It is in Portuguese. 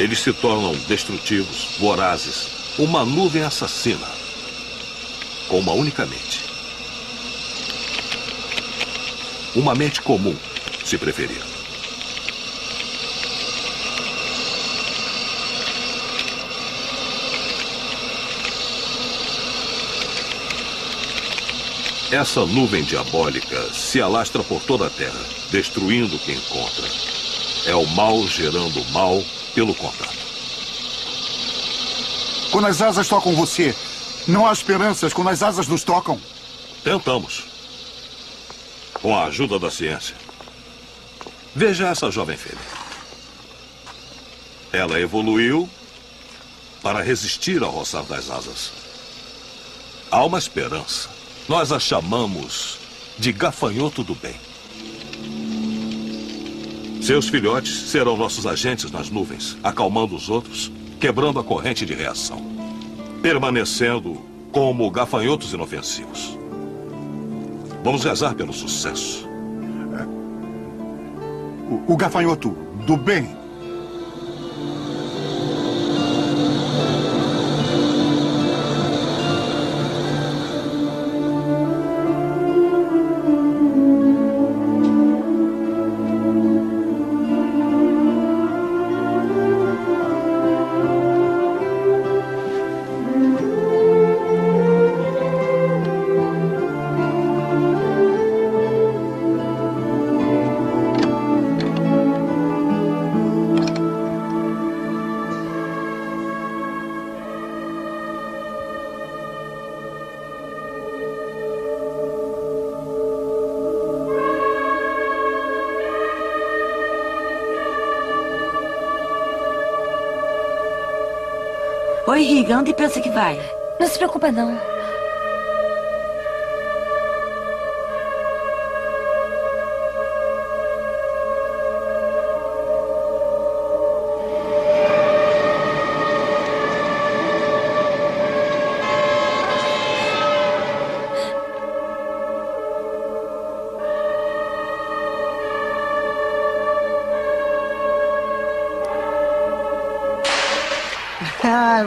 Eles se tornam destrutivos, vorazes, uma nuvem assassina, com uma única mente. Uma mente comum, se preferir. Essa nuvem diabólica se alastra por toda a Terra, destruindo o que encontra. É o mal gerando mal pelo contato. Quando as asas tocam você, não há esperanças quando as asas nos tocam? Tentamos. Com a ajuda da ciência. Veja essa jovem fêmea. Ela evoluiu para resistir ao roçar das asas. Há uma esperança. Nós a chamamos de gafanhoto do bem. Seus filhotes serão nossos agentes nas nuvens, acalmando os outros, quebrando a corrente de reação, permanecendo como gafanhotos inofensivos. Vamos rezar pelo sucesso. O, o gafanhoto do bem Oi, Riga, onde pensa que vai? Não se preocupa, não. Ay,